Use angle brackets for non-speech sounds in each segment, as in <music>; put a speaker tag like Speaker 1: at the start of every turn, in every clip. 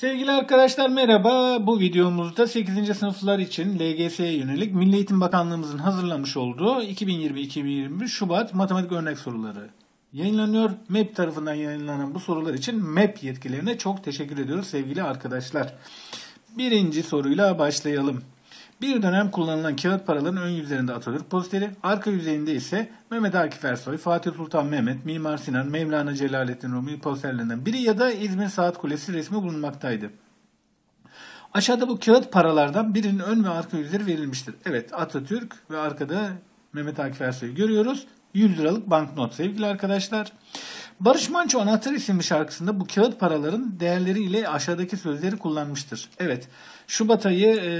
Speaker 1: Sevgili arkadaşlar merhaba. Bu videomuzda 8. sınıflar için LGS'ye yönelik Milli Eğitim Bakanlığımızın hazırlamış olduğu 2020-2021 Şubat matematik örnek soruları yayınlanıyor. MEP tarafından yayınlanan bu sorular için MEP yetkililerine çok teşekkür ediyoruz sevgili arkadaşlar. Birinci soruyla başlayalım. Bir dönem kullanılan kağıt paraların ön yüzlerinde Atatürk posteri, arka yüzeyinde ise Mehmet Akif Ersoy, Fatih Sultan Mehmet, Mimar Sinan, Mevlana Celaleddin Rumi posterlerinden biri ya da İzmir Saat Kulesi resmi bulunmaktaydı. Aşağıda bu kağıt paralardan birinin ön ve arka yüzleri verilmiştir. Evet Atatürk ve arkada Mehmet Akif Ersoy'u görüyoruz. 100 liralık banknot sevgili arkadaşlar. Barış Manço Anahtar isimli şarkısında bu kağıt paraların değerleriyle aşağıdaki sözleri kullanmıştır. Evet Şubat ayı e,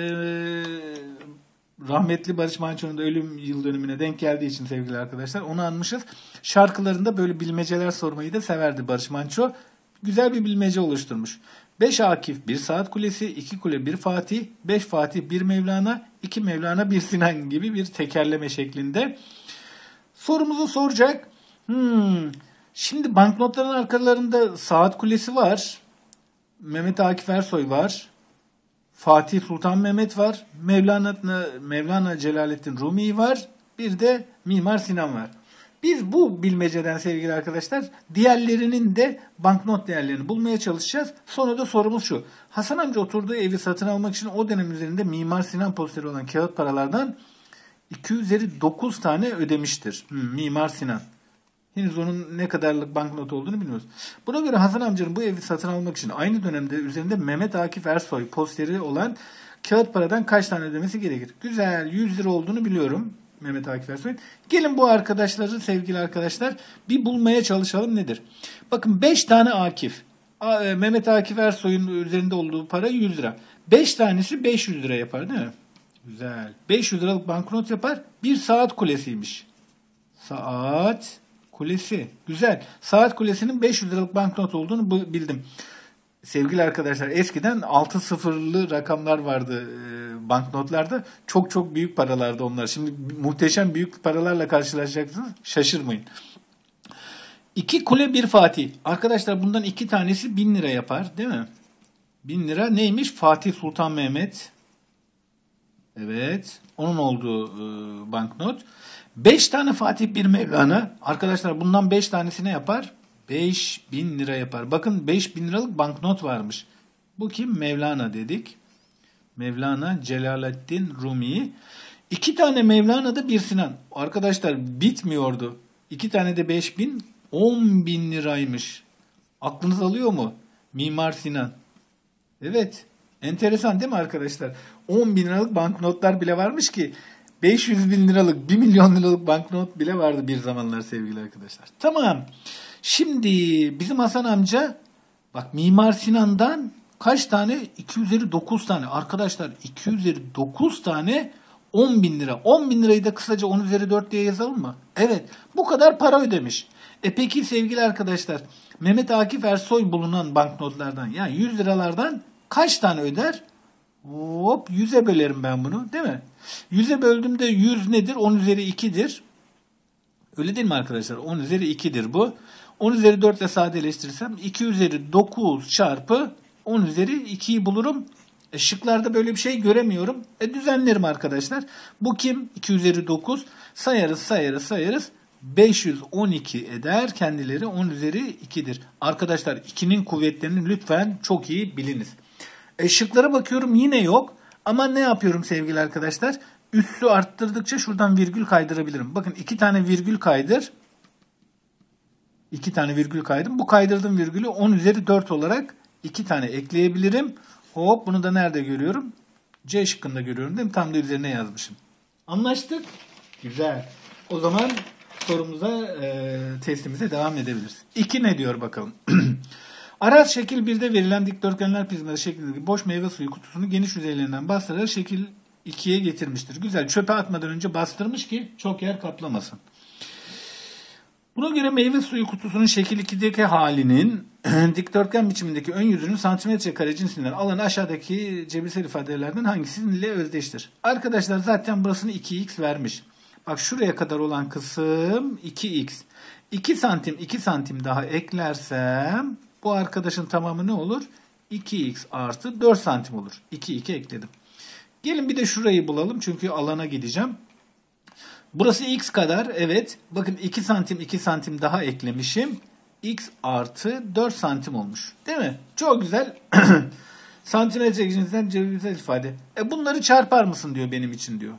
Speaker 1: rahmetli Barış Manço'nun da ölüm yıl dönümüne denk geldiği için sevgili arkadaşlar onu anmışız. Şarkılarında böyle bilmeceler sormayı da severdi Barış Manço. Güzel bir bilmece oluşturmuş. 5 Akif, 1 Saat Kulesi, 2 Kule, 1 Fatih, 5 Fatih, 1 Mevlana, 2 Mevlana, 1 Sinan gibi bir tekerleme şeklinde. Sorumuzu soracak. Hmm, şimdi banknotların arkalarında Saat Kulesi var. Mehmet Akif Ersoy var. Fatih Sultan Mehmet var. Mevlana, Mevlana Celaleddin Rumi var. Bir de Mimar Sinan var. Biz bu bilmeceden sevgili arkadaşlar diğerlerinin de banknot değerlerini bulmaya çalışacağız. Sonra da sorumuz şu. Hasan amca oturduğu evi satın almak için o dönem üzerinde Mimar Sinan posteri olan kağıt paralardan 2 üzeri 9 tane ödemiştir. Hmm, Mimar Sinan. Henüz onun ne kadarlık banknot olduğunu bilmiyoruz. Buna göre Hasan amcanın bu evi satın almak için aynı dönemde üzerinde Mehmet Akif Ersoy posteri olan kağıt paradan kaç tane ödemesi gerekir? Güzel 100 lira olduğunu biliyorum Mehmet Akif Ersoy. Gelin bu arkadaşları sevgili arkadaşlar bir bulmaya çalışalım nedir? Bakın 5 tane Akif. E, Mehmet Akif Ersoy'un üzerinde olduğu para 100 lira. 5 tanesi 500 lira yapar değil mi? Güzel. 500 liralık banknot yapar. Bir saat kulesiymiş. Saat kulesi. Güzel. Saat kulesinin 500 liralık banknot olduğunu bildim. Sevgili arkadaşlar eskiden 6 sıfırlı rakamlar vardı e, banknotlarda. Çok çok büyük paralardı onlar. Şimdi muhteşem büyük paralarla karşılaşacaksınız. Şaşırmayın. İki kule bir Fatih. Arkadaşlar bundan iki tanesi bin lira yapar değil mi? Bin lira neymiş? Fatih Sultan Mehmet. Evet. Onun olduğu e, banknot. 5 tane Fatih bir Mevlana. Arkadaşlar bundan 5 tanesi ne yapar? 5 bin lira yapar. Bakın 5 bin liralık banknot varmış. Bu kim? Mevlana dedik. Mevlana Celaleddin Rumi. İki tane Mevlana da bir Sinan. Arkadaşlar bitmiyordu. İki tane de 5 bin 10 bin liraymış. Aklınız alıyor mu? Mimar Sinan. Evet. Enteresan değil mi arkadaşlar? 10 bin liralık banknotlar bile varmış ki 500 bin liralık 1 milyon liralık banknot bile vardı bir zamanlar sevgili arkadaşlar. Tamam. Şimdi bizim Hasan amca bak Mimar Sinan'dan kaç tane? 2 üzeri 9 tane. Arkadaşlar 2 üzeri 9 tane 10 bin lira. 10 bin lirayı da kısaca 10 üzeri 4 diye yazalım mı? Evet. Bu kadar para ödemiş. E peki sevgili arkadaşlar Mehmet Akif Ersoy bulunan banknotlardan yani 100 liralardan kaç tane öder? Hop 100'e bölerim ben bunu değil mi? 100'e böldüğümde 100 nedir? 10 üzeri 2'dir. Öyle değil mi arkadaşlar? 10 üzeri 2'dir bu. 10 üzeri 4 ile sadeleştirirsem 2 üzeri 9 çarpı 10 üzeri 2'yi bulurum. E, şıklarda böyle bir şey göremiyorum. E, düzenlerim arkadaşlar. Bu kim? 2 üzeri 9. Sayarız sayarız sayarız. 512 eder. Kendileri 10 üzeri 2'dir. Arkadaşlar 2'nin kuvvetlerini lütfen çok iyi biliniz. E, şıklara bakıyorum yine yok. Ama ne yapıyorum sevgili arkadaşlar? Üssü arttırdıkça şuradan virgül kaydırabilirim. Bakın iki tane virgül kaydır. İki tane virgül kaydım. Bu kaydırdığım virgülü 10 üzeri 4 olarak iki tane ekleyebilirim. Hop bunu da nerede görüyorum? C şıkkında görüyorum değil mi? Tam da üzerine yazmışım. Anlaştık. Güzel. O zaman sorumuza, e, testimize devam edebiliriz. 2 ne diyor bakalım. <clears throat> Araz şekil 1'de verilen dikdörtgenler prizması şeklindeki boş meyve suyu kutusunu geniş yüzeylerinden bastırarak şekil 2'ye getirmiştir. Güzel. Çöpe atmadan önce bastırmış ki çok yer kaplamasın. Buna göre meyve suyu kutusunun şekil 2'deki halinin <clears throat> dikdörtgen biçimindeki ön yüzünün santimetre kare cinsinden alanı aşağıdaki cebirsel ifadelerden hangisiyle özdeştir? Arkadaşlar zaten burasını 2x vermiş. Bak şuraya kadar olan kısım 2x. 2 santim 2 santim daha eklersem bu arkadaşın tamamı ne olur? 2x artı 4 santim olur. 2 2 ekledim. Gelin bir de şurayı bulalım çünkü alana gideceğim. Burası x kadar evet. Bakın 2 santim 2 santim daha eklemişim. x artı 4 santim olmuş. Değil mi? Çok güzel. <clears throat> Santimetre cinsinden cebirsel ifade. E bunları çarpar mısın diyor benim için diyor.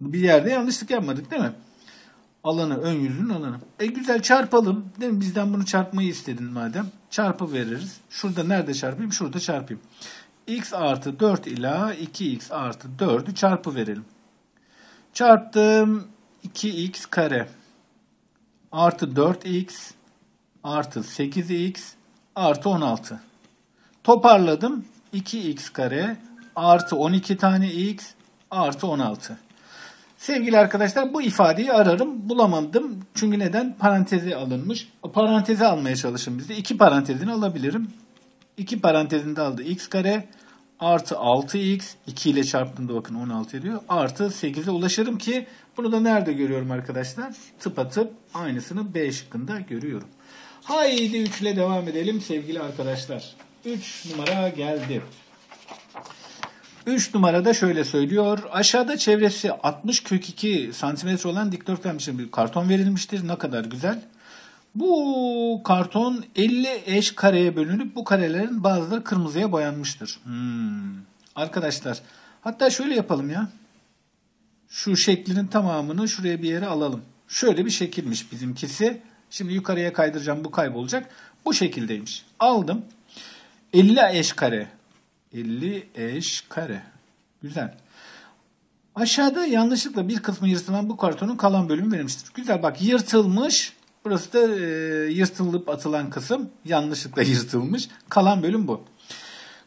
Speaker 1: Bir yerde yanlışlık yapmadık değil mi? Alanı, ön yüzün alanı. E güzel çarpalım. Değil mi? Bizden bunu çarpmayı istedin madem. Çarpı veririz. Şurada nerede çarpayım? Şurada çarpayım. x artı 4 ila 2x artı 4'ü çarpı verelim. Çarptım 2x kare artı 4x artı 8x artı 16. Toparladım. 2x kare artı 12 tane x artı 16. Sevgili arkadaşlar bu ifadeyi ararım. Bulamadım. Çünkü neden? Paranteze alınmış. O paranteze almaya çalışın bizde. İki parantezini alabilirim. İki parantezinde aldı x kare artı 6x 2 ile çarptığımda bakın 16 ediyor. Artı 8'e ulaşırım ki bunu da nerede görüyorum arkadaşlar? Tıpatıp aynısını B şıkkında görüyorum. Haydi 3 ile devam edelim sevgili arkadaşlar. 3 numara geldi. 3 numarada şöyle söylüyor. Aşağıda çevresi 60 kök 2 santimetre olan dikdörtgen bir karton verilmiştir. Ne kadar güzel. Bu karton 50 eş kareye bölünüp bu karelerin bazıları kırmızıya boyanmıştır. Hmm. Arkadaşlar hatta şöyle yapalım ya. Şu şeklinin tamamını şuraya bir yere alalım. Şöyle bir şekilmiş bizimkisi. Şimdi yukarıya kaydıracağım bu kaybolacak. Bu şekildeymiş. Aldım. 50 eş kare. 50 eş kare. Güzel. Aşağıda yanlışlıkla bir kısmı yırtılan bu kartonun kalan bölümü verilmiştir. Güzel bak yırtılmış. Burası da e, yırtılıp atılan kısım. Yanlışlıkla <laughs> yırtılmış. Kalan bölüm bu.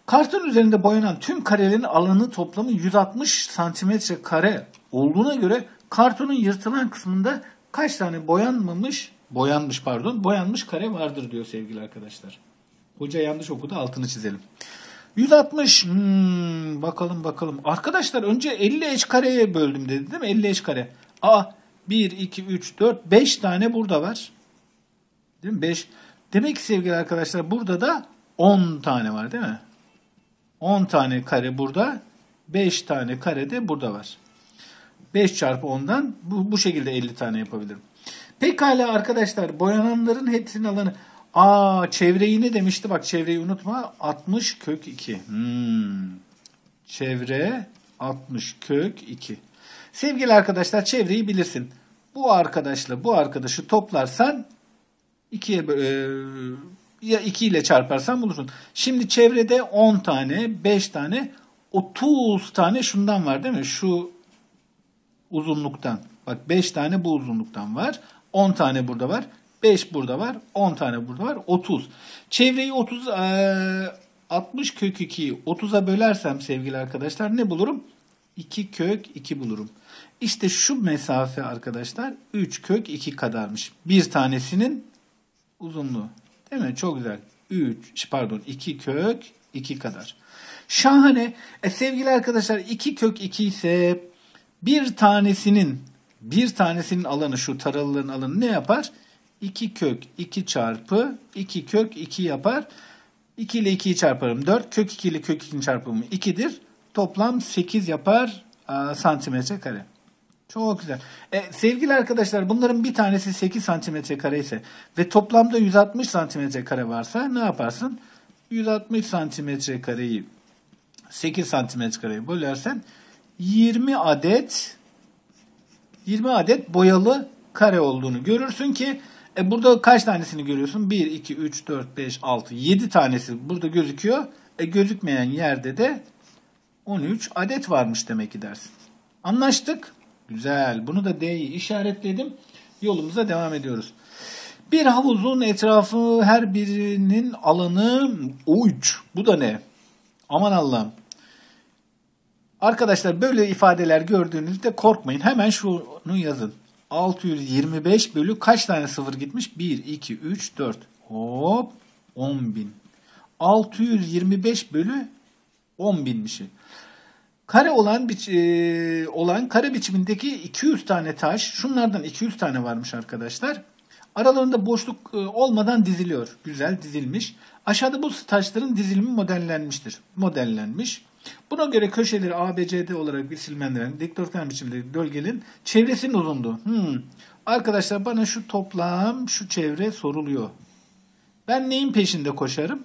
Speaker 1: Karton üzerinde boyanan tüm karelerin alanı toplamı 160 santimetre kare olduğuna göre kartonun yırtılan kısmında kaç tane boyanmamış, boyanmış pardon, boyanmış kare vardır diyor sevgili arkadaşlar. Hoca yanlış okudu altını çizelim. 160 hmm, bakalım bakalım. Arkadaşlar önce 50 eş kareye böldüm dedi değil mi? 50 eş kare. A 1, 2, 3, 4, 5 tane burada var. Değil mi? 5. Demek ki sevgili arkadaşlar burada da 10 tane var değil mi? 10 tane kare burada. 5 tane kare de burada var. 5 çarpı 10'dan bu, bu şekilde 50 tane yapabilirim. Pekala arkadaşlar boyananların hepsinin alanı Aa çevreyi ne demişti? Bak çevreyi unutma. 60 kök 2. Hmm. Çevre 60 kök 2. Sevgili arkadaşlar çevreyi bilirsin. Bu arkadaşla bu arkadaşı toplarsan 2'ye e, ya 2 ile çarparsan bulursun. Şimdi çevrede 10 tane, 5 tane, 30 tane şundan var değil mi? Şu uzunluktan. Bak 5 tane bu uzunluktan var. 10 tane burada var. 5 burada var. 10 tane burada var. 30. Çevreyi 30 e, 60 kök 2'yi 30'a bölersem sevgili arkadaşlar ne bulurum? 2 kök 2 bulurum. İşte şu mesafe arkadaşlar 3 kök 2 kadarmış. Bir tanesinin uzunluğu. Değil mi? Çok güzel. 3 pardon 2 kök 2 kadar. Şahane. E, sevgili arkadaşlar 2 kök 2 ise bir tanesinin bir tanesinin alanı şu taralıların alanı ne yapar? 2 kök 2 çarpı 2 kök 2 yapar. 2 ile 2'yi çarparım 4. Kök 2 ile kök 2'nin çarpımı 2'dir. Toplam 8 yapar a, santimetre kare. Çok güzel. E, sevgili arkadaşlar bunların bir tanesi 8 santimetre kare ise ve toplamda 160 santimetre kare varsa ne yaparsın? 160 santimetre kareyi 8 santimetre kareye bölersen 20 adet 20 adet boyalı kare olduğunu görürsün ki e burada kaç tanesini görüyorsun? 1, 2, 3, 4, 5, 6, 7 tanesi burada gözüküyor. E gözükmeyen yerde de 13 adet varmış demek ki dersin. Anlaştık. Güzel. Bunu da D'yi işaretledim. Yolumuza devam ediyoruz. Bir havuzun etrafı her birinin alanı uç. Bu da ne? Aman Allah'ım. Arkadaşlar böyle ifadeler gördüğünüzde korkmayın. Hemen şunu yazın. 625 bölü kaç tane sıfır gitmiş? 1, 2, 3, 4. Hop 10 bin. 625 bölü 10 binmişi. Kare olan e, olan kare biçimindeki 200 tane taş, şunlardan 200 tane varmış arkadaşlar. Aralarında boşluk e, olmadan diziliyor. Güzel dizilmiş. Aşağıda bu taşların dizilimi modellenmiştir. Modellenmiş. Buna göre köşeleri ABCD olarak isimlendiren dikdörtgen biçimdeki bölgenin çevresinin uzunluğu. Hmm. Arkadaşlar bana şu toplam, şu çevre soruluyor. Ben neyin peşinde koşarım?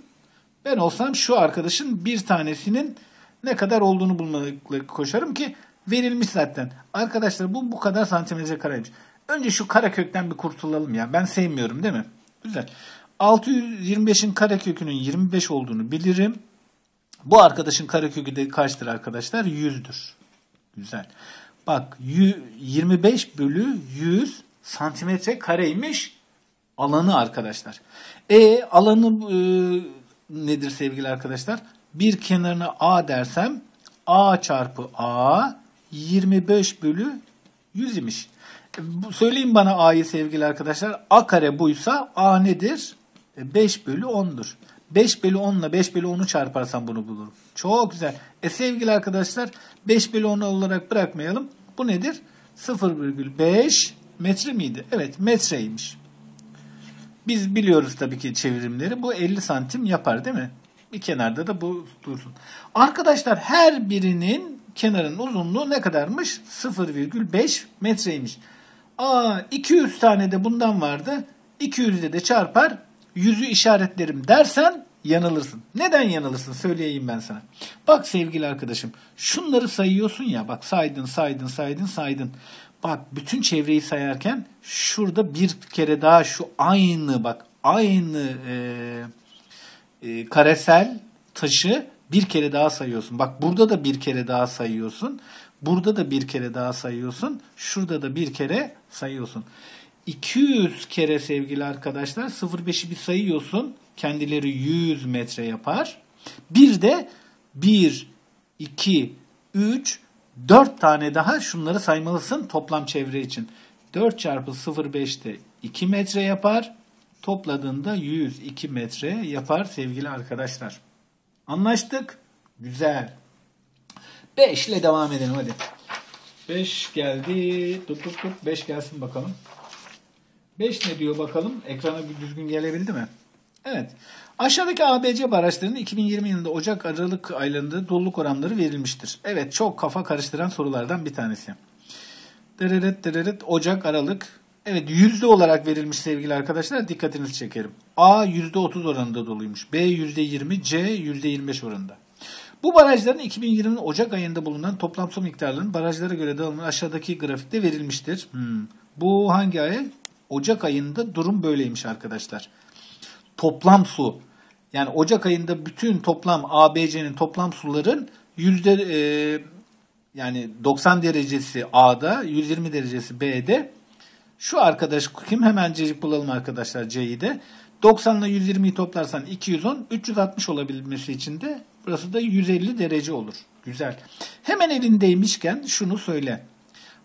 Speaker 1: Ben olsam şu arkadaşın bir tanesinin ne kadar olduğunu bulmakla koşarım ki verilmiş zaten. Arkadaşlar bu bu kadar santimetre kareymiş. Önce şu karekökten bir kurtulalım ya. Ben sevmiyorum değil mi? Güzel. 625'in karekökünün 25 olduğunu bilirim. Bu arkadaşın karekökü de kaçtır arkadaşlar? 100'dür. Güzel. Bak 25 bölü 100 santimetre kareymiş alanı arkadaşlar. E alanı e, nedir sevgili arkadaşlar? Bir kenarına A dersem A çarpı A 25 bölü 100 imiş. E, söyleyin bana A'yı sevgili arkadaşlar. A kare buysa A nedir? 5 e, bölü 10'dur. 5 bölü 10 ile 5 bölü 10'u çarparsam bunu bulurum. Çok güzel. E sevgili arkadaşlar 5 bölü 10 olarak bırakmayalım. Bu nedir? 0,5 metre miydi? Evet metreymiş. Biz biliyoruz tabii ki çevirimleri. Bu 50 santim yapar değil mi? Bir kenarda da bu dursun. Arkadaşlar her birinin kenarın uzunluğu ne kadarmış? 0,5 metreymiş. Aa 200 tane de bundan vardı. 200'de de çarpar yüzü işaretlerim dersen yanılırsın. Neden yanılırsın söyleyeyim ben sana. Bak sevgili arkadaşım şunları sayıyorsun ya bak saydın saydın saydın saydın. Bak bütün çevreyi sayarken şurada bir kere daha şu aynı bak aynı e, e, karesel taşı bir kere daha sayıyorsun. Bak burada da bir kere daha sayıyorsun. Burada da bir kere daha sayıyorsun. Şurada da bir kere sayıyorsun. 200 kere sevgili arkadaşlar 0.5'i bir sayıyorsun. Kendileri 100 metre yapar. Bir de 1, 2, 3, 4 tane daha şunları saymalısın toplam çevre için. 4 çarpı 0.5'te 2 metre yapar. Topladığında 102 metre yapar sevgili arkadaşlar. Anlaştık. Güzel. 5 ile devam edelim hadi. 5 geldi. Tut tut tut. 5 gelsin bakalım. 5 ne diyor bakalım? Ekrana bir düzgün gelebildi mi? Evet. Aşağıdaki ABC barajlarının 2020 yılında Ocak Aralık aylarında doluluk oranları verilmiştir. Evet çok kafa karıştıran sorulardan bir tanesi. Dırırıt dırırıt Ocak Aralık. Evet yüzde olarak verilmiş sevgili arkadaşlar dikkatinizi çekerim. A yüzde 30 oranında doluymuş. B yüzde 20, C yüzde 25 oranında. Bu barajların 2020 Ocak ayında bulunan toplam su miktarlarının barajlara göre dağılımı aşağıdaki grafikte verilmiştir. Hmm. Bu hangi ay? Ocak ayında durum böyleymiş arkadaşlar. Toplam su. Yani Ocak ayında bütün toplam ABC'nin toplam suların yüzde e, yani 90 derecesi A'da, 120 derecesi B'de. Şu arkadaş kim? Hemencecik bulalım arkadaşlar C'yi de. 90 ile 120'yi toplarsan 210, 360 olabilmesi için de burası da 150 derece olur. Güzel. Hemen elindeymişken şunu söyle.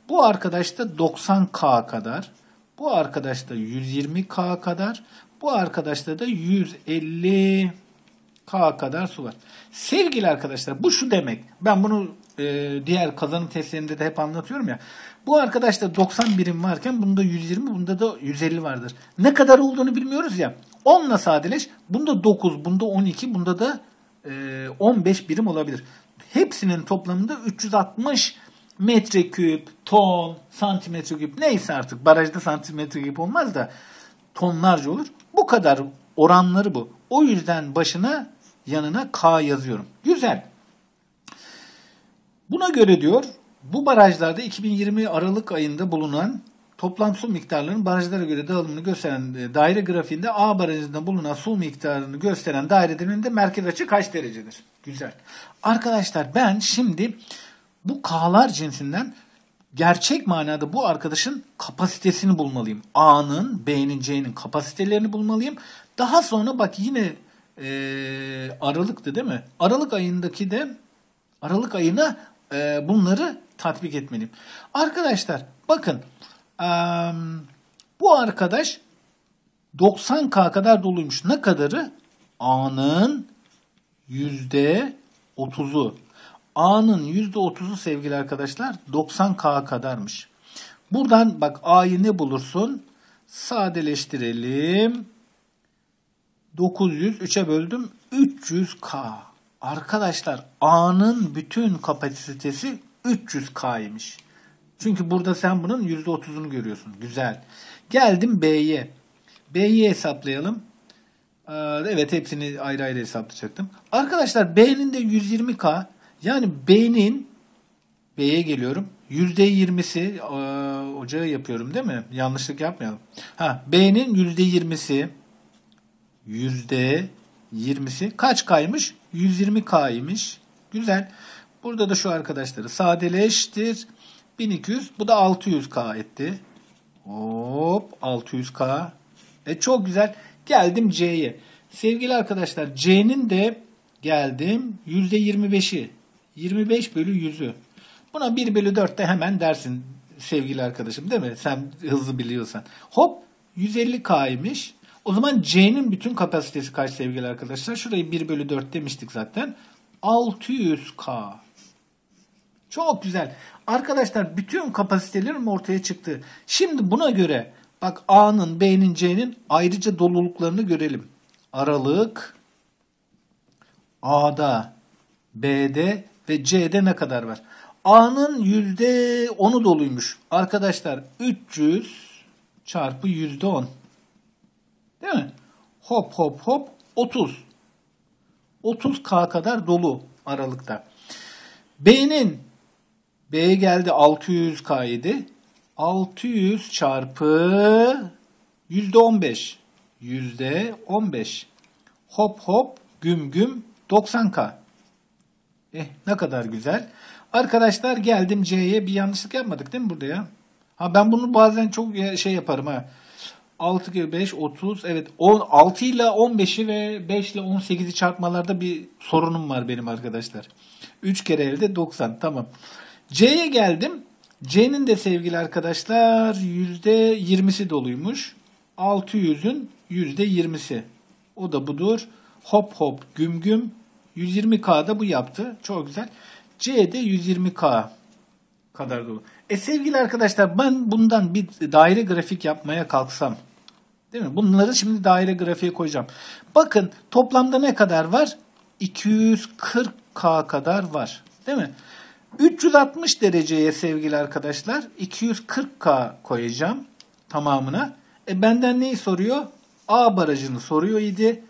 Speaker 1: Bu arkadaş da 90K kadar. Bu arkadaşta 120K kadar. Bu arkadaşta da 150K kadar su var. Sevgili arkadaşlar bu şu demek. Ben bunu e, diğer kazanım testlerinde de hep anlatıyorum ya. Bu arkadaşta 90 birim varken bunda 120 bunda da 150 vardır. Ne kadar olduğunu bilmiyoruz ya. 10 ile sadeleş. Bunda 9, bunda 12, bunda da e, 15 birim olabilir. Hepsinin toplamında 360 metreküp, ton, santimetre küp neyse artık barajda santimetre küp olmaz da tonlarca olur. Bu kadar oranları bu. O yüzden başına yanına K yazıyorum. Güzel. Buna göre diyor bu barajlarda 2020 Aralık ayında bulunan toplam su miktarlarının barajlara göre dağılımını gösteren e, daire grafiğinde A barajında bulunan su miktarını gösteren dairenin de merkez açı kaç derecedir? Güzel. Arkadaşlar ben şimdi bu K'lar cinsinden gerçek manada bu arkadaşın kapasitesini bulmalıyım. A'nın, B'nin, C'nin kapasitelerini bulmalıyım. Daha sonra bak yine e, Aralık'tı değil mi? Aralık ayındaki de Aralık ayına e, bunları tatbik etmeliyim. Arkadaşlar bakın e, bu arkadaş 90K kadar doluymuş. Ne kadarı? A'nın %30'u. A'nın %30'u sevgili arkadaşlar 90K kadarmış. Buradan bak A'yı ne bulursun? Sadeleştirelim. 900 3'e böldüm. 300K. Arkadaşlar A'nın bütün kapasitesi 300K'ymış. Çünkü burada sen bunun %30'unu görüyorsun. Güzel. Geldim B'ye. B'yi hesaplayalım. Ee, evet hepsini ayrı ayrı hesaplayacaktım. Arkadaşlar B'nin de 120K. Yani B'nin B'ye geliyorum. %20'si e, ocağı yapıyorum değil mi? Yanlışlık yapmayalım. Ha, B'nin %20'si %20'si kaç K'ymış? 120K'ymış. Güzel. Burada da şu arkadaşları sadeleştir. 1200. Bu da 600K etti. Hop 600K. E çok güzel. Geldim C'ye. Sevgili arkadaşlar C'nin de geldim %25'i. 25 bölü 100'ü. Buna 1 bölü 4 de hemen dersin sevgili arkadaşım değil mi? Sen hızlı biliyorsan. Hop 150K'ymış. O zaman C'nin bütün kapasitesi kaç sevgili arkadaşlar? Şurayı 1 bölü 4 demiştik zaten. 600K. Çok güzel. Arkadaşlar bütün kapasitelerim ortaya çıktı. Şimdi buna göre bak A'nın, B'nin, C'nin ayrıca doluluklarını görelim. Aralık A'da, B'de ve C'de ne kadar var? A'nın %10'u doluymuş. Arkadaşlar 300 çarpı %10. Değil mi? Hop hop hop 30. 30K kadar dolu aralıkta. B'nin B'ye geldi 600K idi. 600 çarpı %15. %15. Hop hop güm güm 90K. Eh ne kadar güzel. Arkadaşlar geldim C'ye bir yanlışlık yapmadık değil mi burada ya? Ha ben bunu bazen çok şey yaparım ha. 6 kere 5 30 evet 10, 6 ile 15'i ve 5 ile 18'i çarpmalarda bir sorunum var benim arkadaşlar. 3 kere elde 90 tamam. C'ye geldim. C'nin de sevgili arkadaşlar %20'si doluymuş. 600'ün %20'si. O da budur. Hop hop güm güm 120K'da bu yaptı. Çok güzel. C'de 120K kadar dolu. E sevgili arkadaşlar ben bundan bir daire grafik yapmaya kalksam değil mi? Bunları şimdi daire grafiğe koyacağım. Bakın toplamda ne kadar var? 240K kadar var. Değil mi? 360 dereceye sevgili arkadaşlar 240K koyacağım tamamına. E benden neyi soruyor? A barajını soruyor idi.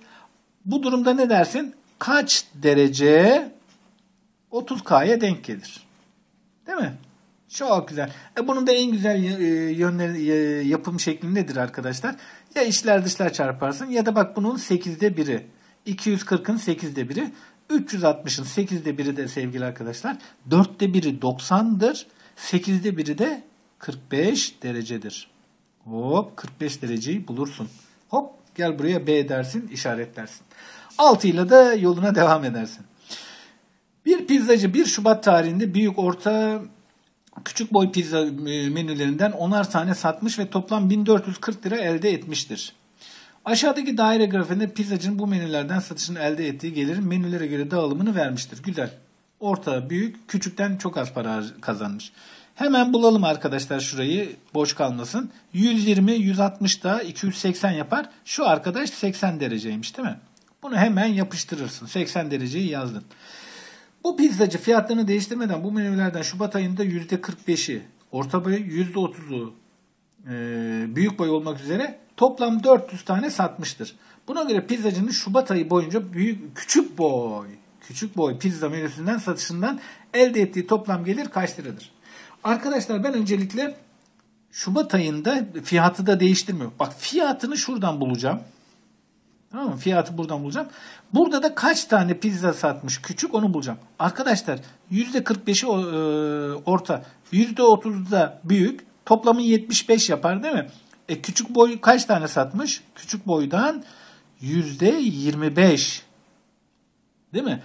Speaker 1: Bu durumda ne dersin? Kaç derece 30K'ya denk gelir? Değil mi? Çok güzel. E bunun da en güzel e, yönleri yapım şekli nedir arkadaşlar? Ya içler dışlar çarparsın ya da bak bunun 8'de 1'i. 240'ın 8'de 1'i. 360'ın 8'de 1'i de sevgili arkadaşlar. 4'te 1'i 90'dır. 8'de 1'i de 45 derecedir. Hop 45 dereceyi bulursun. Hop gel buraya B dersin işaretlersin. 6 ile de yoluna devam edersin. Bir pizzacı 1 Şubat tarihinde büyük orta küçük boy pizza menülerinden 10'ar tane satmış ve toplam 1440 lira elde etmiştir. Aşağıdaki daire grafiğinde pizzacının bu menülerden satışını elde ettiği gelirin menülere göre dağılımını vermiştir. Güzel. Orta, büyük, küçükten çok az para kazanmış. Hemen bulalım arkadaşlar şurayı boş kalmasın. 120, 160 da 280 yapar. Şu arkadaş 80 dereceymiş değil mi? Bunu hemen yapıştırırsın. 80 dereceyi yazdın. Bu pizzacı fiyatlarını değiştirmeden bu menülerden Şubat ayında %45'i, orta boyu %30'u, e, büyük boy olmak üzere toplam 400 tane satmıştır. Buna göre pizzacının Şubat ayı boyunca büyük küçük boy, küçük boy pizza menüsünden satışından elde ettiği toplam gelir kaç liradır? Arkadaşlar ben öncelikle Şubat ayında fiyatı da değiştirmiyorum. Bak fiyatını şuradan bulacağım. Tamam mı? Fiyatı buradan bulacağım. Burada da kaç tane pizza satmış küçük onu bulacağım. Arkadaşlar %45'i e, orta, %30'u da büyük. Toplamı 75 yapar değil mi? E küçük boy kaç tane satmış? Küçük boydan %25. Değil mi?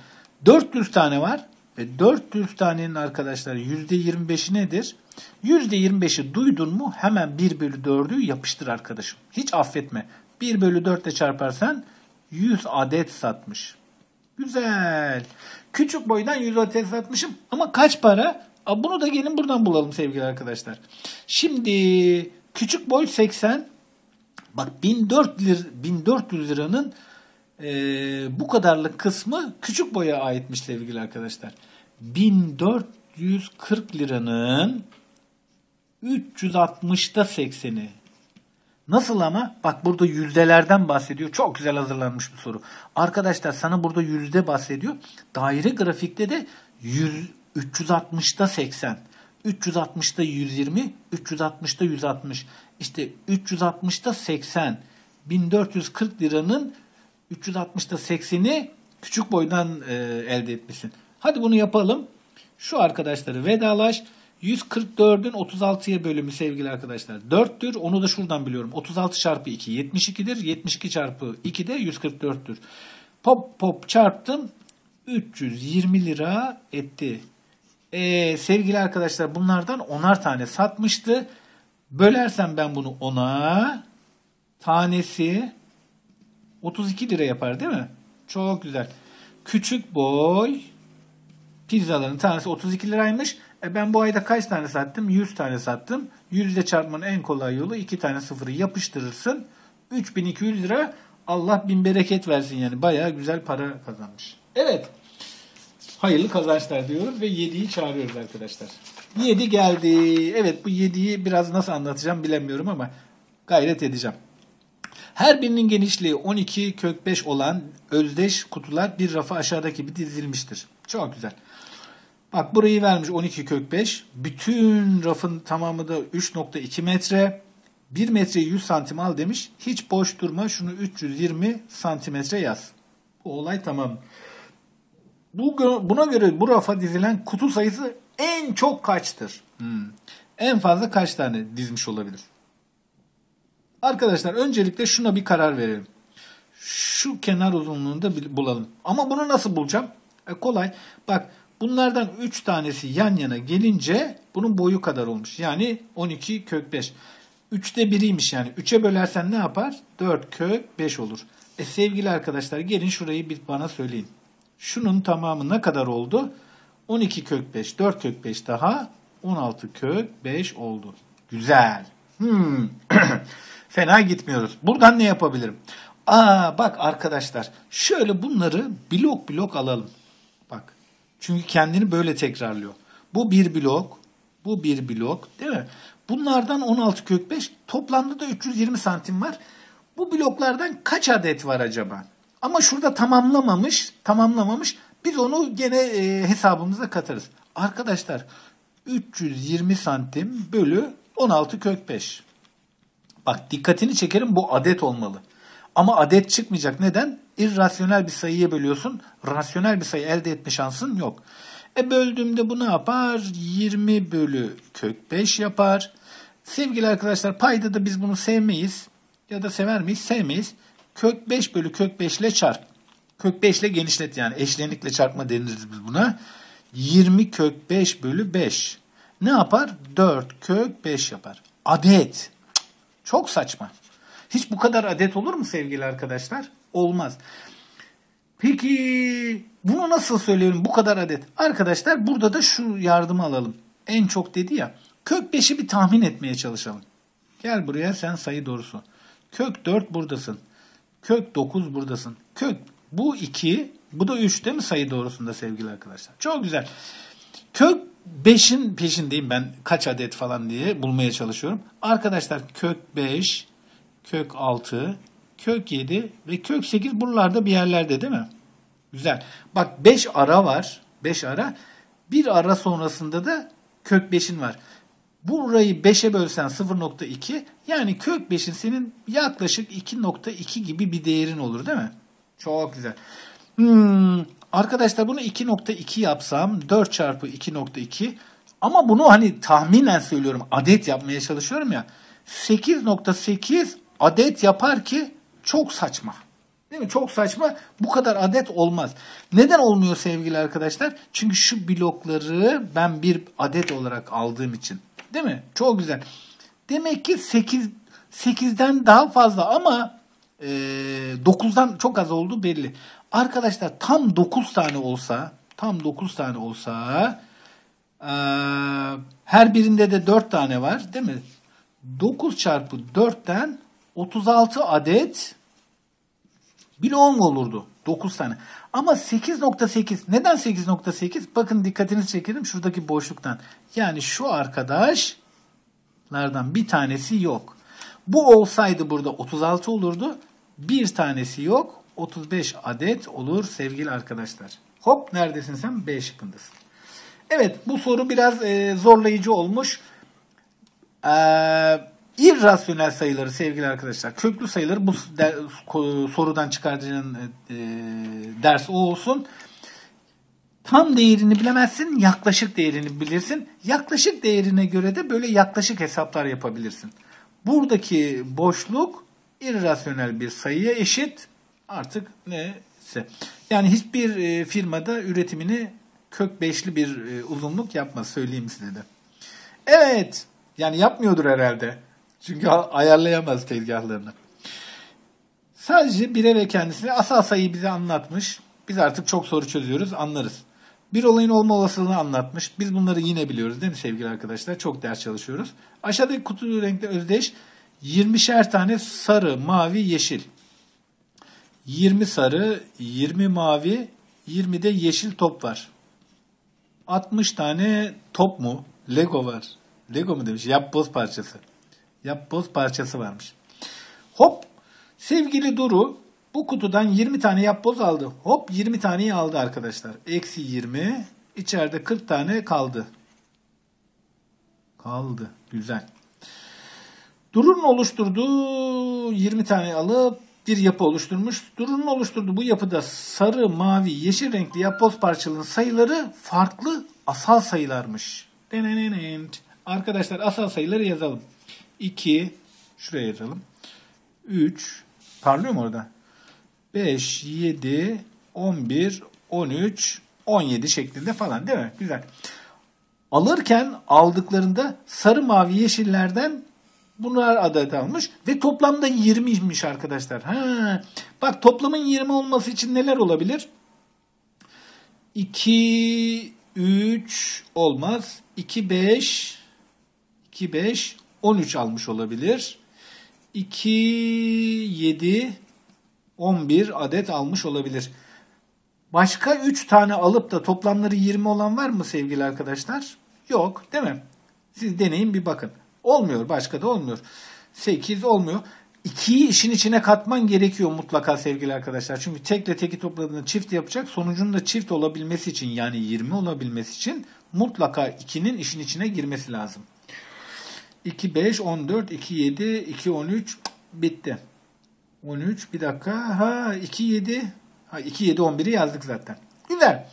Speaker 1: 400 tane var. E 400 tanenin arkadaşlar %25'i nedir? %25'i duydun mu hemen 1 bölü 4'ü yapıştır arkadaşım. Hiç affetme. 1 bölü 4 ile çarparsan 100 adet satmış. Güzel. Küçük boydan 100 adet satmışım. Ama kaç para? Bunu da gelin buradan bulalım sevgili arkadaşlar. Şimdi küçük boy 80. Bak 1400, lir, 1400 liranın e, bu kadarlık kısmı küçük boya aitmiş sevgili arkadaşlar. 1440 liranın 360'da 80'i. Nasıl ama? Bak burada yüzdelerden bahsediyor. Çok güzel hazırlanmış bir soru. Arkadaşlar sana burada yüzde bahsediyor. Daire grafikte de 100, 360'da 80. 360'da 120, 360'da 160. İşte 360'da 80. 1440 liranın 360'da 80'i küçük boydan e, elde etmişsin. Hadi bunu yapalım. Şu arkadaşları vedalaş. 144'ün 36'ya bölümü sevgili arkadaşlar 4'tür. Onu da şuradan biliyorum. 36 çarpı 2 72'dir. 72 çarpı 2 de 144'tür. Pop pop çarptım. 320 lira etti. Ee, sevgili arkadaşlar bunlardan 10'ar tane satmıştı. Bölersem ben bunu 10'a tanesi 32 lira yapar değil mi? Çok güzel. Küçük boy pizzaların tanesi 32 liraymış. E ben bu ayda kaç tane sattım? 100 tane sattım. 100 ile çarpmanın en kolay yolu 2 tane sıfırı yapıştırırsın. 3200 lira Allah bin bereket versin yani. Bayağı güzel para kazanmış. Evet. Hayırlı kazançlar diyoruz ve 7'yi çağırıyoruz arkadaşlar. 7 geldi. Evet bu 7'yi biraz nasıl anlatacağım bilemiyorum ama gayret edeceğim. Her birinin genişliği 12 kök 5 olan özdeş kutular bir rafa aşağıdaki gibi dizilmiştir. Çok güzel. Bak burayı vermiş 12 kök 5. Bütün rafın tamamı da 3.2 metre. 1 metre 100 santim al demiş. Hiç boş durma şunu 320 santimetre yaz. Bu olay tamam. Bu, buna göre bu rafa dizilen kutu sayısı en çok kaçtır? Hmm. En fazla kaç tane dizmiş olabilir? Arkadaşlar öncelikle şuna bir karar verelim. Şu kenar uzunluğunu da bulalım. Ama bunu nasıl bulacağım? E kolay. Bak bunlardan 3 tanesi yan yana gelince bunun boyu kadar olmuş. Yani 12 kök 5. 3'te 1'iymiş yani. 3'e bölersen ne yapar? 4 kök 5 olur. E sevgili arkadaşlar gelin şurayı bir bana söyleyin. Şunun tamamı ne kadar oldu? 12 kök 5, 4 kök 5 daha 16 kök 5 oldu. Güzel. Hmm. <clears throat> Fena gitmiyoruz. Buradan ne yapabilirim? Aa bak arkadaşlar şöyle bunları blok blok alalım. Çünkü kendini böyle tekrarlıyor. Bu bir blok, bu bir blok değil mi? Bunlardan 16 kök 5 toplamda da 320 santim var. Bu bloklardan kaç adet var acaba? Ama şurada tamamlamamış, tamamlamamış. Biz onu gene e, hesabımıza katarız. Arkadaşlar 320 santim bölü 16 kök 5. Bak dikkatini çekerim bu adet olmalı. Ama adet çıkmayacak. Neden? İrrasyonel bir sayıya bölüyorsun. Rasyonel bir sayı elde etme şansın yok. E böldüğümde bu ne yapar? 20 bölü kök 5 yapar. Sevgili arkadaşlar payda da biz bunu sevmeyiz. Ya da sever miyiz? Sevmeyiz. Kök 5 bölü kök 5 ile çarp. Kök 5 ile genişlet yani eşlenikle çarpma deniriz biz buna. 20 kök 5 bölü 5. Ne yapar? 4 kök 5 yapar. Adet. Çok saçma. Hiç bu kadar adet olur mu sevgili arkadaşlar? Olmaz. Peki bunu nasıl söyleyelim bu kadar adet? Arkadaşlar burada da şu yardımı alalım. En çok dedi ya. Kök 5'i bir tahmin etmeye çalışalım. Gel buraya sen sayı doğrusu. Kök 4 buradasın. Kök 9 buradasın. Kök bu 2 bu da 3 değil mi sayı doğrusunda sevgili arkadaşlar? Çok güzel. Kök 5'in peşindeyim ben kaç adet falan diye bulmaya çalışıyorum. Arkadaşlar kök 5, kök 6, kök 7 ve kök 8 buralarda bir yerlerde değil mi? Güzel. Bak 5 ara var. 5 ara. Bir ara sonrasında da kök 5'in var. Burayı 5'e bölsen 0.2 yani kök 5'in senin yaklaşık 2.2 gibi bir değerin olur değil mi? Çok güzel. Hmm, arkadaşlar bunu 2.2 yapsam 4 çarpı 2.2 ama bunu hani tahminen söylüyorum adet yapmaya çalışıyorum ya 8.8 adet yapar ki çok saçma. Değil mi? Çok saçma. Bu kadar adet olmaz. Neden olmuyor sevgili arkadaşlar? Çünkü şu blokları ben bir adet olarak aldığım için. Değil mi? Çok güzel. Demek ki 8 8'den daha fazla ama e, 9'dan çok az oldu belli. Arkadaşlar tam 9 tane olsa tam 9 tane olsa e, her birinde de 4 tane var değil mi? 9 çarpı 4'ten 36 adet bloğum olurdu. 9 tane. Ama 8.8 neden 8.8? Bakın dikkatinizi çekelim şuradaki boşluktan. Yani şu arkadaşlardan bir tanesi yok. Bu olsaydı burada 36 olurdu. Bir tanesi yok. 35 adet olur sevgili arkadaşlar. Hop neredesin sen? B şıkkındasın. Evet bu soru biraz e, zorlayıcı olmuş. Eee irrasyonel sayıları sevgili arkadaşlar. Köklü sayıları bu der, sorudan çıkardığın e, ders o olsun. Tam değerini bilemezsin, yaklaşık değerini bilirsin. Yaklaşık değerine göre de böyle yaklaşık hesaplar yapabilirsin. Buradaki boşluk irrasyonel bir sayıya eşit. Artık neyse. Yani hiçbir e, firmada üretimini kök beşli bir e, uzunluk yapmaz söyleyeyim size de. Evet. Yani yapmıyordur herhalde. Çünkü ayarlayamaz tezgahlarını. Sadece bire ve kendisine asal sayıyı bize anlatmış. Biz artık çok soru çözüyoruz, anlarız. Bir olayın olma olasılığını anlatmış. Biz bunları yine biliyoruz değil mi sevgili arkadaşlar? Çok ders çalışıyoruz. Aşağıdaki kutu renkli özdeş 20'şer tane sarı, mavi, yeşil. 20 sarı, 20 mavi, 20 de yeşil top var. 60 tane top mu? Lego var. Lego mu demiş? Yap boz parçası. Yap boz parçası varmış. Hop sevgili Duru bu kutudan 20 tane yapboz aldı. Hop 20 taneyi aldı arkadaşlar. Eksi 20. İçeride 40 tane kaldı. Kaldı. Güzel. Duru'nun oluşturduğu 20 tane alıp bir yapı oluşturmuş. Duru'nun oluşturduğu bu yapıda sarı, mavi, yeşil renkli yapboz parçalarının sayıları farklı asal sayılarmış. Arkadaşlar asal sayıları yazalım. 2, şuraya yazalım. 3, parlıyor mu orada? 5, 7, 11, 13, 17 şeklinde falan değil mi? Güzel. Alırken aldıklarında sarı mavi yeşillerden bunlar adet almış ve toplamda 20'ymiş arkadaşlar. Ha, bak toplamın 20 olması için neler olabilir? 2 3 olmaz. 2 5 2 5 13 almış olabilir. 2 7 11 adet almış olabilir. Başka 3 tane alıp da toplamları 20 olan var mı sevgili arkadaşlar? Yok değil mi? Siz deneyin bir bakın. Olmuyor başka da olmuyor. 8 olmuyor. 2'yi işin içine katman gerekiyor mutlaka sevgili arkadaşlar. Çünkü tekle teki topladığında çift yapacak. Sonucun da çift olabilmesi için yani 20 olabilmesi için mutlaka 2'nin işin içine girmesi lazım. 2 5 14 2 7 2 13 bitti. 13 bir dakika. Ha 2 7 ha 2 7 11'i yazdık zaten. Güzel.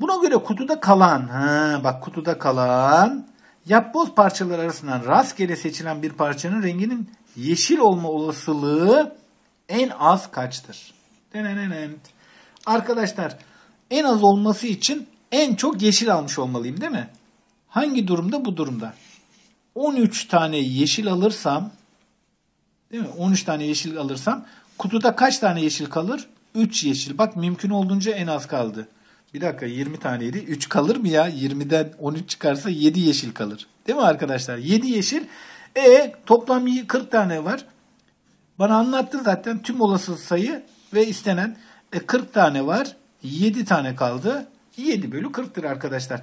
Speaker 1: Buna göre kutuda kalan ha bak kutuda kalan yapboz parçalar arasından rastgele seçilen bir parçanın renginin yeşil olma olasılığı en az kaçtır? Arkadaşlar en az olması için en çok yeşil almış olmalıyım değil mi? Hangi durumda? Bu durumda. 13 tane yeşil alırsam değil mi? 13 tane yeşil alırsam kutuda kaç tane yeşil kalır? 3 yeşil. Bak mümkün olduğunca en az kaldı. Bir dakika 20 taneydi. 3 kalır mı ya? 20'den 13 çıkarsa 7 yeşil kalır. Değil mi arkadaşlar? 7 yeşil. E toplam 40 tane var. Bana anlattı zaten tüm olası sayı ve istenen e, 40 tane var. 7 tane kaldı. 7 bölü 40'tır arkadaşlar.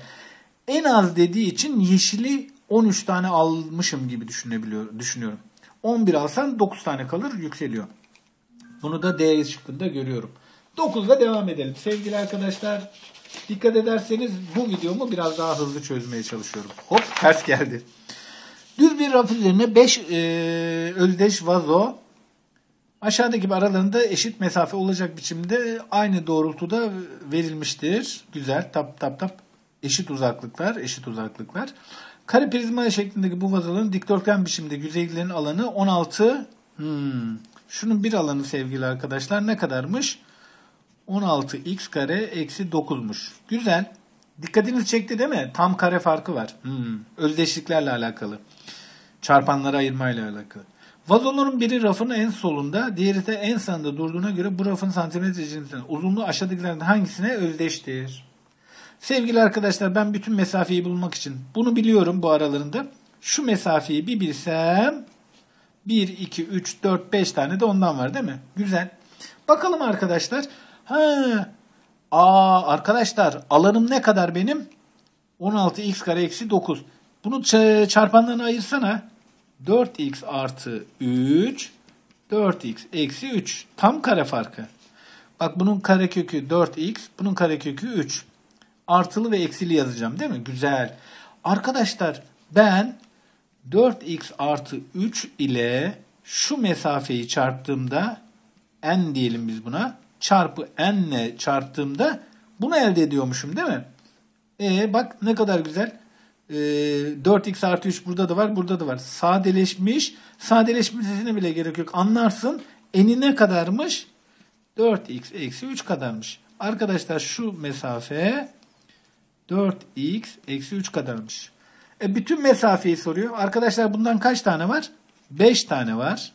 Speaker 1: En az dediği için yeşili 13 tane almışım gibi düşünebiliyor, düşünüyorum. 11 alsan 9 tane kalır yükseliyor. Bunu da D şıkkında görüyorum. 9'da devam edelim. Sevgili arkadaşlar dikkat ederseniz bu videomu biraz daha hızlı çözmeye çalışıyorum. Hop ters geldi. Düz bir raf üzerine 5 e, özdeş vazo aşağıdaki aralarında eşit mesafe olacak biçimde aynı doğrultuda verilmiştir. Güzel tap tap tap eşit uzaklıklar eşit uzaklıklar. Kare prizma şeklindeki bu vazoların dikdörtgen biçimde yüzeylerin alanı 16. Hmm. Şunun bir alanı sevgili arkadaşlar ne kadarmış? 16x kare eksi 9'muş. Güzel. Dikkatinizi çekti değil mi? Tam kare farkı var. Hmm. Özdeşliklerle alakalı. Çarpanları ayırmayla alakalı. Vazoların biri rafın en solunda, diğeri de en sağında durduğuna göre bu rafın santimetre cinsinden uzunluğu aşağıdakilerden hangisine özdeştir? Sevgili arkadaşlar ben bütün mesafeyi bulmak için bunu biliyorum bu aralarında. Şu mesafeyi bir bilsem 1, 2, 3, 4, 5 tane de ondan var değil mi? Güzel. Bakalım arkadaşlar. Ha, aa arkadaşlar alanım ne kadar benim? 16x kare eksi 9. Bunu çarpanlarına ayırsana. 4x artı 3 4x eksi 3. Tam kare farkı. Bak bunun karekökü 4x, bunun karekökü 3. Artılı ve eksili yazacağım değil mi? Güzel. Arkadaşlar ben 4x artı 3 ile şu mesafeyi çarptığımda n diyelim biz buna çarpı n ile çarptığımda bunu elde ediyormuşum değil mi? E bak ne kadar güzel. E, 4x artı 3 burada da var burada da var. Sadeleşmiş. Sadeleşmesine bile gerek yok. Anlarsın. Eni ne kadarmış? 4x eksi 3 kadarmış. Arkadaşlar şu mesafe 4x eksi 3 kadarmış. E, bütün mesafeyi soruyor. Arkadaşlar bundan kaç tane var? 5 tane var.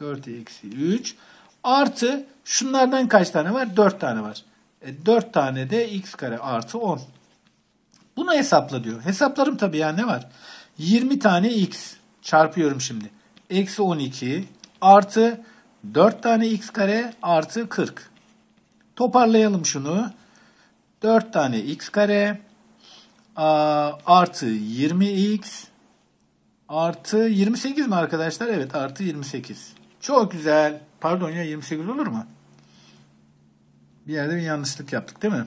Speaker 1: 4 eksi 3. Artı şunlardan kaç tane var? 4 tane var. E, 4 tane de x kare artı 10. Bunu hesapla diyor. Hesaplarım tabii ya ne var? 20 tane x çarpıyorum şimdi. Eksi 12 artı 4 tane x kare artı 40. Toparlayalım şunu. 4 tane x kare artı 20x artı 28 mi arkadaşlar? Evet artı 28. Çok güzel. Pardon ya 28 olur mu? Bir yerde bir yanlışlık yaptık değil mi?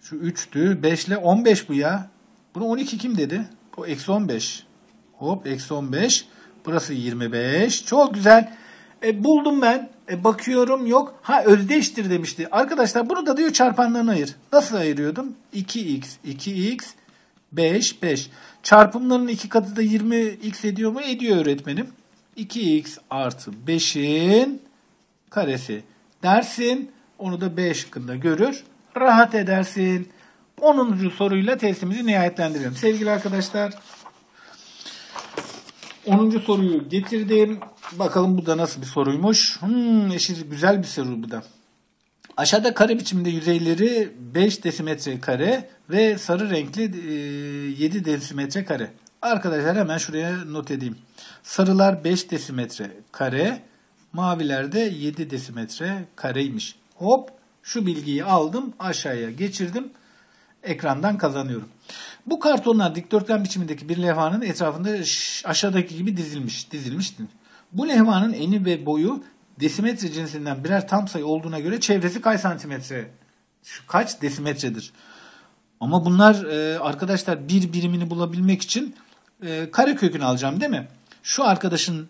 Speaker 1: Şu 3'tü. 5 ile 15 bu ya. Bunu 12 kim dedi? O eksi 15. Hop eksi 15. Burası 25. Çok güzel. E, buldum ben. E, bakıyorum yok. Ha özdeştir demişti. Arkadaşlar bunu da diyor çarpanlarına ayır. Nasıl ayırıyordum? 2x, 2x, 5, 5. Çarpımların iki katı da 20x ediyor mu? Ediyor öğretmenim. 2x artı 5'in karesi dersin. Onu da B şıkkında görür. Rahat edersin. 10. soruyla testimizi nihayetlendiriyorum. Sevgili arkadaşlar 10. soruyu getirdim. Bakalım bu da nasıl bir soruymuş. Hmm, eşit güzel bir soru bu da. Aşağıda kare biçiminde yüzeyleri 5 desimetre kare ve sarı renkli 7 e, desimetre kare. Arkadaşlar hemen şuraya not edeyim. Sarılar 5 desimetre kare, maviler de 7 desimetre kareymiş. Hop şu bilgiyi aldım aşağıya geçirdim ekrandan kazanıyorum. Bu kartonlar dikdörtgen biçimindeki bir levhanın etrafında aşağıdaki gibi dizilmiş, dizilmiştir. Bu levhanın eni ve boyu desimetre cinsinden birer tam sayı olduğuna göre çevresi kaç santimetre, kaç desimetredir? Ama bunlar e, arkadaşlar bir birimini bulabilmek için e, kare kökünü alacağım değil mi? Şu arkadaşın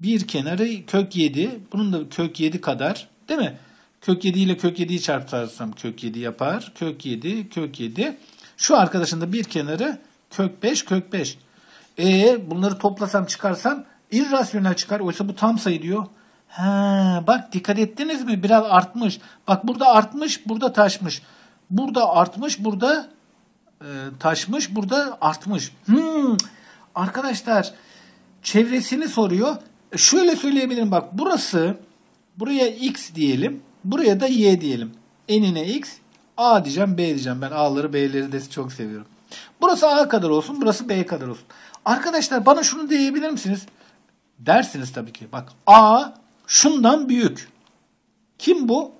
Speaker 1: bir kenarı kök 7, bunun da kök 7 kadar değil mi? Kök 7 ile kök 7'yi çarparsam kök 7 yapar. Kök 7, kök 7. Şu arkadaşın da bir kenarı kök 5, kök 5. E bunları toplasam çıkarsam irrasyonel çıkar. Oysa bu tam sayı diyor. Ha, bak dikkat ettiniz mi? Biraz artmış. Bak burada artmış, burada taşmış. Burada artmış, burada e, taşmış, burada artmış. Hmm. Arkadaşlar çevresini soruyor. E, şöyle söyleyebilirim bak burası buraya x diyelim. Buraya da y diyelim. Enine x, a diyeceğim, b diyeceğim. Ben a'ları, b'leri de çok seviyorum. Burası a kadar olsun, burası b kadar olsun. Arkadaşlar bana şunu diyebilir misiniz? Dersiniz tabii ki. Bak a şundan büyük. Kim bu?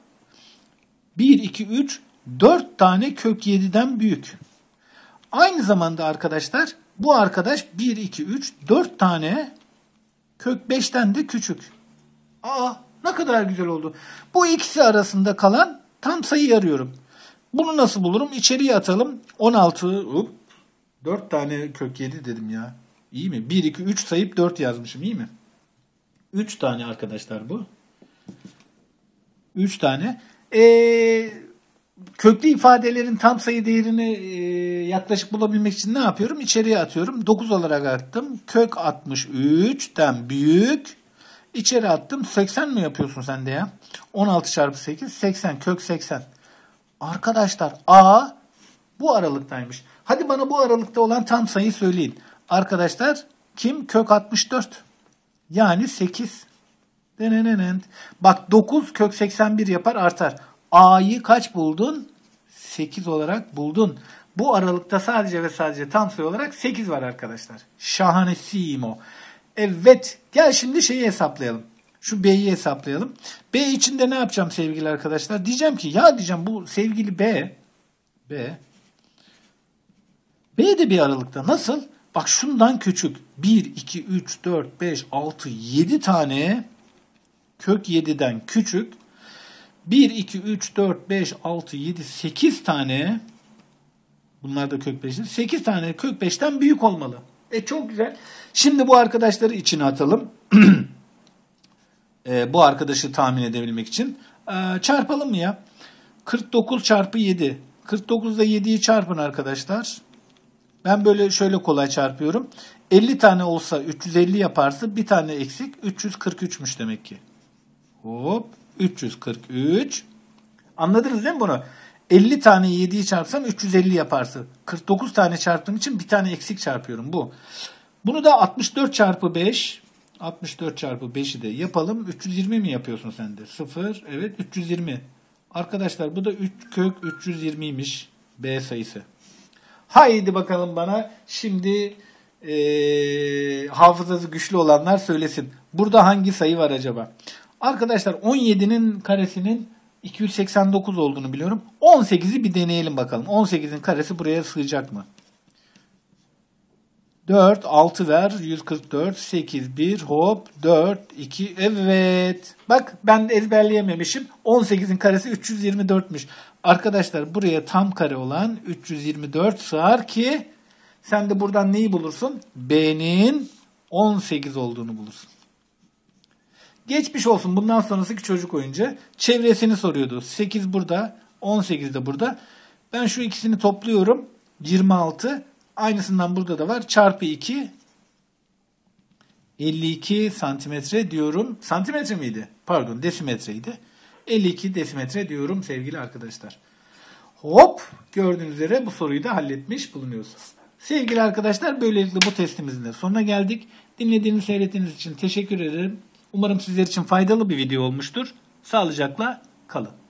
Speaker 1: 1, 2, 3, 4 tane kök 7'den büyük. Aynı zamanda arkadaşlar bu arkadaş 1, 2, 3, 4 tane kök 5'ten de küçük. Aa ne kadar güzel oldu. Bu ikisi arasında kalan tam sayı arıyorum. Bunu nasıl bulurum? İçeriye atalım. 16, hop, 4 tane kök 7 dedim ya. İyi mi? 1, 2, 3 sayıp 4 yazmışım. İyi mi? 3 tane arkadaşlar bu. 3 tane. Ee, köklü ifadelerin tam sayı değerini e, yaklaşık bulabilmek için ne yapıyorum? İçeriye atıyorum. 9 olarak attım. Kök 63'ten büyük İçeri attım. 80 mi yapıyorsun sen de ya? 16 çarpı 8 80 kök 80. Arkadaşlar A bu aralıktaymış. Hadi bana bu aralıkta olan tam sayıyı söyleyin. Arkadaşlar kim? Kök 64. Yani 8. Denenenent. Bak 9 kök 81 yapar artar. A'yı kaç buldun? 8 olarak buldun. Bu aralıkta sadece ve sadece tam sayı olarak 8 var arkadaşlar. Şahanesimo. Evet. Gel şimdi şeyi hesaplayalım. Şu B'yi hesaplayalım. B içinde ne yapacağım sevgili arkadaşlar? Diyeceğim ki ya diyeceğim bu sevgili B B B de bir aralıkta. Nasıl? Bak şundan küçük. 1, 2, 3, 4, 5, 6, 7 tane kök 7'den küçük. 1, 2, 3, 4, 5, 6, 7, 8 tane bunlar da kök 5'tir. 8 tane kök 5'ten büyük olmalı. E çok güzel. Şimdi bu arkadaşları içine atalım. <clears throat> e, bu arkadaşı tahmin edebilmek için. E, çarpalım mı ya? 49 çarpı 7. 49 ile 7'yi çarpın arkadaşlar. Ben böyle şöyle kolay çarpıyorum. 50 tane olsa 350 yaparsa bir tane eksik 343'müş demek ki. Hop 343. Anladınız değil mi bunu? 50 tane 7'yi çarpsam 350 yaparsın. 49 tane çarptığım için bir tane eksik çarpıyorum bu. Bunu da 64 çarpı 5 64 çarpı 5'i de yapalım. 320 mi yapıyorsun sen de? 0 evet 320. Arkadaşlar bu da 3 kök 320'ymiş B sayısı. Haydi bakalım bana şimdi ee, hafızası güçlü olanlar söylesin. Burada hangi sayı var acaba? Arkadaşlar 17'nin karesinin 289 olduğunu biliyorum. 18'i bir deneyelim bakalım. 18'in karesi buraya sığacak mı? 4, 6 ver, 144, 8, 1, hop, 4, 2, evet. Bak ben ezberleyememişim. 18'in karesi 324'müş. Arkadaşlar buraya tam kare olan 324 sığar ki sen de buradan neyi bulursun? B'nin 18 olduğunu bulursun. Geçmiş olsun bundan sonrası çocuk oyuncu. Çevresini soruyordu. 8 burada, 18 de burada. Ben şu ikisini topluyorum. 26. Aynısından burada da var. Çarpı 2. 52 santimetre diyorum. Santimetre miydi? Pardon desimetreydi. 52 desimetre diyorum sevgili arkadaşlar. Hop gördüğünüz üzere bu soruyu da halletmiş bulunuyoruz. Sevgili arkadaşlar böylelikle bu testimizin de sonuna geldik. Dinlediğiniz seyrettiğiniz için teşekkür ederim. Umarım sizler için faydalı bir video olmuştur. Sağlıcakla kalın.